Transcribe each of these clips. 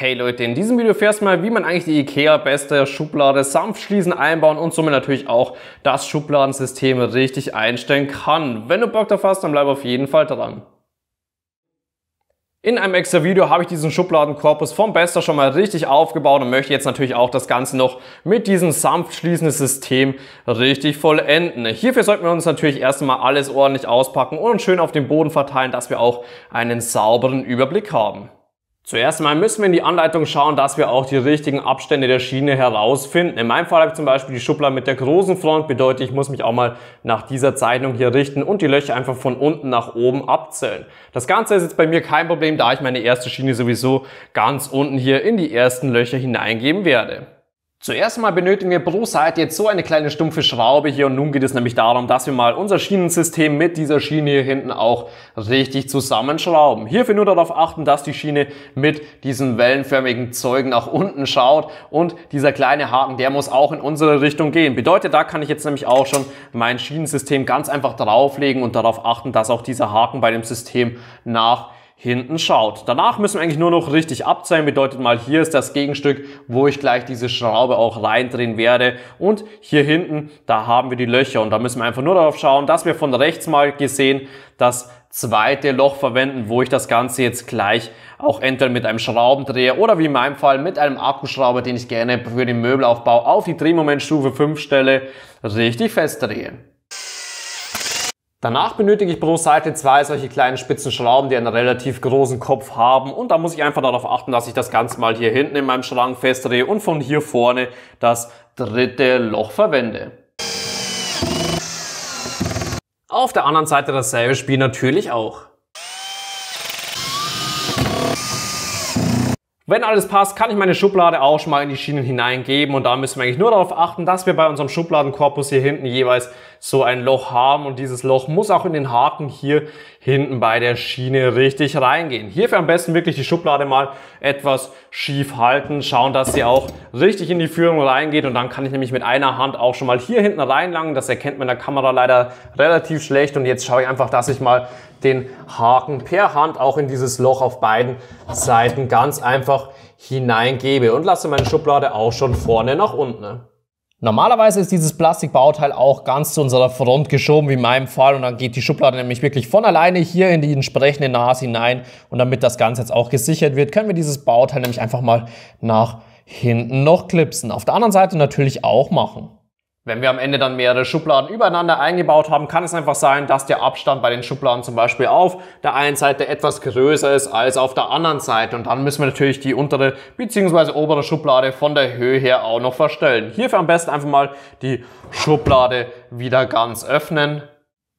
Hey Leute, in diesem Video fährst du mal, wie man eigentlich die IKEA beste Schublade sanft schließen, einbauen und somit natürlich auch das Schubladensystem richtig einstellen kann. Wenn du Bock darauf hast, dann bleib auf jeden Fall dran. In einem extra Video habe ich diesen Schubladenkorpus vom Bester schon mal richtig aufgebaut und möchte jetzt natürlich auch das Ganze noch mit diesem sanft schließenden System richtig vollenden. Hierfür sollten wir uns natürlich erst einmal alles ordentlich auspacken und schön auf den Boden verteilen, dass wir auch einen sauberen Überblick haben. Zuerst einmal müssen wir in die Anleitung schauen, dass wir auch die richtigen Abstände der Schiene herausfinden. In meinem Fall habe ich zum Beispiel die Schublade mit der großen Front, bedeutet, ich muss mich auch mal nach dieser Zeichnung hier richten und die Löcher einfach von unten nach oben abzählen. Das Ganze ist jetzt bei mir kein Problem, da ich meine erste Schiene sowieso ganz unten hier in die ersten Löcher hineingeben werde. Zuerst mal benötigen wir pro Seite jetzt so eine kleine stumpfe Schraube hier und nun geht es nämlich darum, dass wir mal unser Schienensystem mit dieser Schiene hier hinten auch richtig zusammenschrauben. Hierfür nur darauf achten, dass die Schiene mit diesen wellenförmigen Zeugen nach unten schaut und dieser kleine Haken, der muss auch in unsere Richtung gehen. Bedeutet, da kann ich jetzt nämlich auch schon mein Schienensystem ganz einfach drauflegen und darauf achten, dass auch dieser Haken bei dem System nach hinten schaut. Danach müssen wir eigentlich nur noch richtig abzählen, bedeutet mal, hier ist das Gegenstück, wo ich gleich diese Schraube auch reindrehen werde und hier hinten, da haben wir die Löcher und da müssen wir einfach nur darauf schauen, dass wir von rechts mal gesehen das zweite Loch verwenden, wo ich das Ganze jetzt gleich auch entweder mit einem Schraubendreher oder wie in meinem Fall mit einem Akkuschrauber, den ich gerne für den Möbelaufbau auf die Drehmomentstufe 5 stelle, richtig festdrehe. Danach benötige ich pro Seite zwei solche kleinen spitzen Schrauben, die einen relativ großen Kopf haben. Und da muss ich einfach darauf achten, dass ich das Ganze mal hier hinten in meinem Schrank festdrehe und von hier vorne das dritte Loch verwende. Auf der anderen Seite dasselbe Spiel natürlich auch. Wenn alles passt, kann ich meine Schublade auch schon mal in die Schienen hineingeben und da müssen wir eigentlich nur darauf achten, dass wir bei unserem Schubladenkorpus hier hinten jeweils so ein Loch haben und dieses Loch muss auch in den Haken hier hinten bei der Schiene richtig reingehen. Hierfür am besten wirklich die Schublade mal etwas schief halten, schauen, dass sie auch richtig in die Führung reingeht und dann kann ich nämlich mit einer Hand auch schon mal hier hinten reinlangen. Das erkennt man in der Kamera leider relativ schlecht und jetzt schaue ich einfach, dass ich mal den Haken per Hand auch in dieses Loch auf beiden Seiten ganz einfach hineingebe und lasse meine Schublade auch schon vorne nach unten. Normalerweise ist dieses Plastikbauteil auch ganz zu unserer Front geschoben, wie in meinem Fall. Und dann geht die Schublade nämlich wirklich von alleine hier in die entsprechende Nase hinein. Und damit das Ganze jetzt auch gesichert wird, können wir dieses Bauteil nämlich einfach mal nach hinten noch klipsen. Auf der anderen Seite natürlich auch machen. Wenn wir am Ende dann mehrere Schubladen übereinander eingebaut haben, kann es einfach sein, dass der Abstand bei den Schubladen zum Beispiel auf der einen Seite etwas größer ist als auf der anderen Seite. Und dann müssen wir natürlich die untere bzw. obere Schublade von der Höhe her auch noch verstellen. Hierfür am besten einfach mal die Schublade wieder ganz öffnen.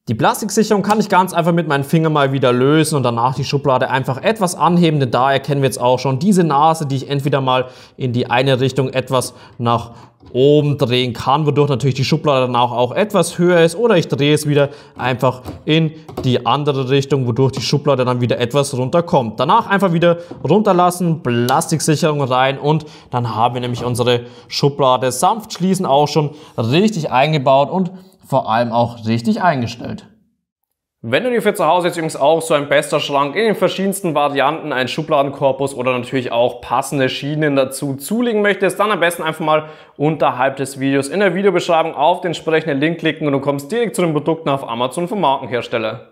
Die Plastiksicherung kann ich ganz einfach mit meinen Fingern mal wieder lösen und danach die Schublade einfach etwas anheben, denn da erkennen wir jetzt auch schon diese Nase, die ich entweder mal in die eine Richtung etwas nach oben drehen kann, wodurch natürlich die Schublade dann auch, auch etwas höher ist oder ich drehe es wieder einfach in die andere Richtung, wodurch die Schublade dann wieder etwas runterkommt. Danach einfach wieder runterlassen, Plastiksicherung rein und dann haben wir nämlich unsere Schublade sanft schließen auch schon richtig eingebaut und vor allem auch richtig eingestellt. Wenn du dir für zu Hause jetzt übrigens auch so ein bester Schrank in den verschiedensten Varianten, einen Schubladenkorpus oder natürlich auch passende Schienen dazu zulegen möchtest, dann am besten einfach mal unterhalb des Videos in der Videobeschreibung auf den entsprechenden Link klicken und du kommst direkt zu den Produkten auf Amazon vom Markenhersteller.